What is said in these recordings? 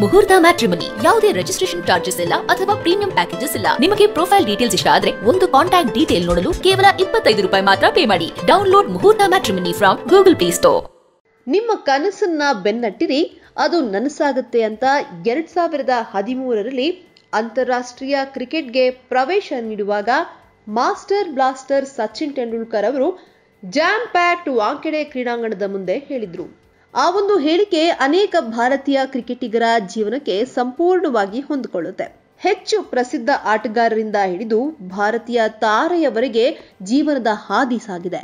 ಮುಹೂರ್ತ ಮ್ಯಾಟ್ರಿಮನಿ ಯಾವುದೇ registration charges ಇಲ್ಲ ಅಥವಾ ಪ್ರೀಮಿಯಂ ಪ್ಯಾಕೇಜಸ್ ಇಲ್ಲ. ನಿಮಗೆ ಪ್ರೊಫೈಲ್ ಡೀಟೇಲ್ಸ್ ಇಷ್ಟ ಆದ್ರೆ ಒಂದು ಕಾಂಟ್ಯಾಕ್ಟ್ ಡೀಟೇಲ್ ನೋಡಲು ಕೇವಲ ಇಪ್ಪತ್ತೈದು ರೂಪಾಯಿ ಮಾತ್ರ ಪೇ ಮಾಡಿ. Download Muhurtha matrimony from Google Play Store ನಿಮ್ಮ ಕನಸನ್ನ ಬೆನ್ನಟ್ಟಿರಿ, ಅದು ನನಸಾಗುತ್ತೆ ಅಂತ ಎರಡ್ ಸಾವಿರದ ಹದಿಮೂರರಲ್ಲಿ ಅಂತಾರಾಷ್ಟ್ರೀಯ ಕ್ರಿಕೆಟ್ಗೆ ಪ್ರವೇಶ ನೀಡುವಾಗ ಮಾಸ್ಟರ್ ಬ್ಲಾಸ್ಟರ್ ಸಚಿನ್ ತೆಂಡೂಲ್ಕರ್ ಅವರು ಜಾಂಪ್ಯಾಟ್ ವಾಂಕೆಡೆ ಕ್ರೀಡಾಂಗಣದ ಮುಂದೆ ಹೇಳಿದ್ರು. ಆ ಒಂದು ಹೇಳಿಕೆ ಅನೇಕ ಭಾರತೀಯ ಕ್ರಿಕೆಟಿಗರ ಜೀವನಕ್ಕೆ ಸಂಪೂರ್ಣವಾಗಿ ಹೊಂದಿಕೊಳ್ಳುತ್ತೆ. ಹೆಚ್ಚು ಪ್ರಸಿದ್ಧ ಆಟಗಾರರಿಂದ ಹಿಡಿದು ಭಾರತೀಯ ತಾರೆಯವರೆಗೆ ಜೀವನದ ಹಾದಿ ಸಾಗಿದೆ.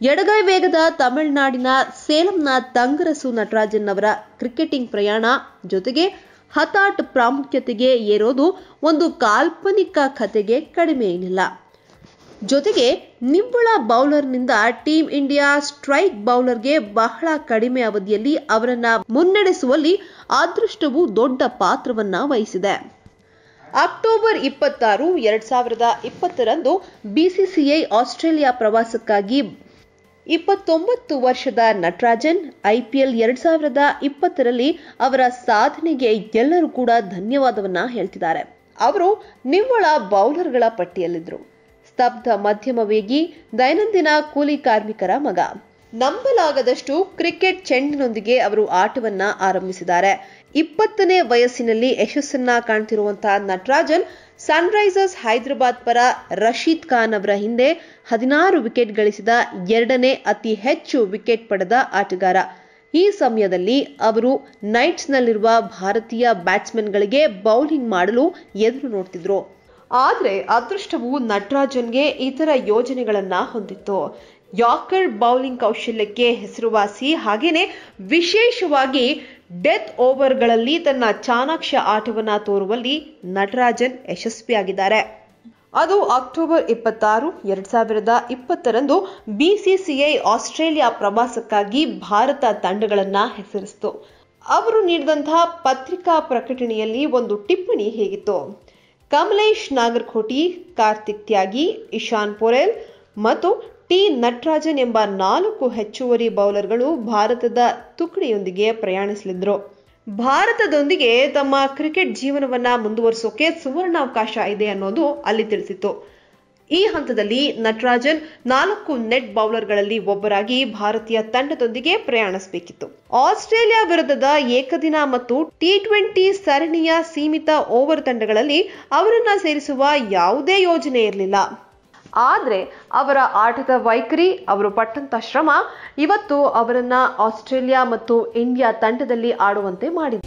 ಎಡಗೈ ವೇಗದ ತಮಿಳುನಾಡಿನ ಸೇಲಂನ ತಂಗರಸು ನಟರಾಜನ್ ಅವರ ಕ್ರಿಕೆಟಿಂಗ್ ಪ್ರಯಾಣ ಜೊತೆಗೆ ಹತಾಟ್ ಪ್ರಾಮುಖ್ಯತೆಗೆ ಏರೋದು ಒಂದು ಕಾಲ್ಪನಿಕ ಕಥೆಗೆ ಕಡಿಮೆ ಏನಿಲ್ಲ. ಜೊತೆಗೆ ನಿವ್ವಳ ಬೌಲರ್ನಿಂದ ಟೀಂ ಇಂಡಿಯಾ ಸ್ಟ್ರೈಕ್ ಬೌಲರ್ಗೆ ಬಹಳ ಕಡಿಮೆ ಅವಧಿಯಲ್ಲಿ ಅವರನ್ನ ಮುನ್ನಡೆಸುವಲ್ಲಿ ಅದೃಷ್ಟವು ದೊಡ್ಡ ಪಾತ್ರವನ್ನ ವಹಿಸಿದೆ. ಅಕ್ಟೋಬರ್ ಇಪ್ಪತ್ತಾರು, ಎರಡ್ ಸಾವಿರದ ಇಪ್ಪತ್ತರಂದು ಬಿಸಿಸಿಐ ಆಸ್ಟ್ರೇಲಿಯಾ ಪ್ರವಾಸಕ್ಕಾಗಿ ಇಪ್ಪತ್ತೊಂಬತ್ತು ವರ್ಷದ ನಟರಾಜನ್ ಐಪಿಎಲ್ ಎರಡ್ ಸಾವಿರದ ಇಪ್ಪತ್ತರಲ್ಲಿ ಅವರ ಸಾಧನೆಗೆ ಎಲ್ಲರೂ ಕೂಡ ಧನ್ಯವಾದವನ್ನ ಹೇಳ್ತಿದ್ದಾರೆ. ಅವರು ನಿವ್ವಳ ಬೌಲರ್ಗಳ ಪಟ್ಟಿಯಲ್ಲಿದ್ರು. ಸ್ತಬ್ಧ ಮಧ್ಯಮ ವೇಗಿ ದೈನಂದಿನ ಕೂಲಿ ಕಾರ್ಮಿಕರ ಮಗ. ನಂಬಲಾಗದಷ್ಟು ಕ್ರಿಕೆಟ್ ಚೆಂಡಿನೊಂದಿಗೆ ಅವರು ಆಟವನ್ನ ಆರಂಭಿಸಿದ್ದಾರೆ. ಇಪ್ಪತ್ತನೇ ವಯಸ್ಸಿನಲ್ಲಿ ಯಶಸ್ಸನ್ನ ಕಾಣ್ತಿರುವಂತಹ ನಟರಾಜನ್, ಸನ್ರೈಸರ್ಸ್ ಹೈದರಾಬಾದ್ ಪರ ರಶೀದ್ ಖಾನ್ ಅವರ ಹಿಂದೆ ಹದಿನಾರು ವಿಕೆಟ್ ಗಳಿಸಿದ ಎರಡನೇ ಅತಿ ಹೆಚ್ಚು ವಿಕೆಟ್ ಪಡೆದ ಆಟಗಾರ. ಈ ಸಮಯದಲ್ಲಿ ಅವರು ನೈಟ್ಸ್ನಲ್ಲಿರುವ ಭಾರತೀಯ ಬ್ಯಾಟ್ಸ್ಮನ್ಗಳಿಗೆ ಬೌಲಿಂಗ್ ಮಾಡಲು ಎದುರು ನೋಡ್ತಿದ್ರು. ಆದ್ರೆ ಅದೃಷ್ಟವು ನಟರಾಜನ್ಗೆ ಇತರ ಯೋಜನೆಗಳನ್ನು ಹೊಂದಿತ್ತು. ಯಾಕರ್ ಬೌಲಿಂಗ್ ಕೌಶಲ್ಯಕ್ಕೆ ಹೆಸರುವಾಸಿ ಹಾಗೆಯೇ ವಿಶೇಷವಾಗಿ ಡೆತ್ ಓವರ್ಗಳಲ್ಲಿ ತನ್ನ ಚಾಣಾಕ್ಷ ಆಟವನ್ನು ತೋರುವಲ್ಲಿ ನಟರಾಜನ್ ಯಶಸ್ವಿಯಾಗಿದ್ದಾರೆ. ಅದು ಅಕ್ಟೋಬರ್ ಇಪ್ಪತ್ತಾರು, ಎರಡ್ ಸಾವಿರದ ಇಪ್ಪತ್ತರಂದು ಬಿಸಿಸಿಐ ಆಸ್ಟ್ರೇಲಿಯಾ ಪ್ರವಾಸಕ್ಕಾಗಿ ಭಾರತ ತಂಡಗಳನ್ನು ಹೆಸರಿಸಿತು. ಅವರು ನೀಡಿದಂತಹ ಪತ್ರಿಕಾ ಪ್ರಕಟಣೆಯಲ್ಲಿ ಒಂದು ಟಿಪ್ಪಣಿ ಹೇಗಿತ್ತು? ಕಮಲೇಶ್ ನಾಗರ್ಕೋಟಿ, ಕಾರ್ತಿಕ್ ತ್ಯಾಗಿ, ಇಶಾನ್ ಪೊರೆಲ್ ಮತ್ತು ಟಿ ನಟರಾಜನ್ ಎಂಬ ನಾಲ್ಕು ಹೆಚ್ಚುವರಿ ಬೌಲರ್ಗಳು ಭಾರತದ ತುಕಡಿಯೊಂದಿಗೆ ಪ್ರಯಾಣಿಸಲಿದ್ರು ಭಾರತದೊಂದಿಗೆ ತಮ್ಮ ಕ್ರಿಕೆಟ್ ಜೀವನವನ್ನ ಮುಂದುವರಿಸೋಕೆ ಸುವರ್ಣಾವಕಾಶ ಇದೆ ಅನ್ನೋದು ಅಲ್ಲಿ ತಿಳಿಸಿತ್ತು. ಈ ಹಂತದಲ್ಲಿ ನಟರಾಜನ್ ನಾಲ್ಕು ನೆಟ್ ಬೌಲರ್ಗಳಲ್ಲಿ ಒಬ್ಬರಾಗಿ ಭಾರತೀಯ ತಂಡದೊಂದಿಗೆ ಪ್ರಯಾಣಿಸಬೇಕಿತ್ತು. ಆಸ್ಟ್ರೇಲಿಯಾ ವಿರುದ್ಧದ ಏಕದಿನ ಮತ್ತು ಟಿ ಟ್ವೆಂಟಿ ಸರಣಿಯ ಸೀಮಿತ ಓವರ್ ತಂಡಗಳಲ್ಲಿ ಅವರನ್ನ ಸೇರಿಸುವ ಯಾವುದೇ ಯೋಜನೆ ಇರಲಿಲ್ಲ. ಆದ್ರೆ ಅವರ ಆಟದ ವೈಖರಿ, ಅವರು ಪಟ್ಟಂತ ಶ್ರಮ ಇವತ್ತು ಅವರನ್ನ ಆಸ್ಟ್ರೇಲಿಯಾ ಮತ್ತು ಇಂಡಿಯಾ ತಂಡದಲ್ಲಿ ಆಡುವಂತೆ ಮಾಡಿದೆ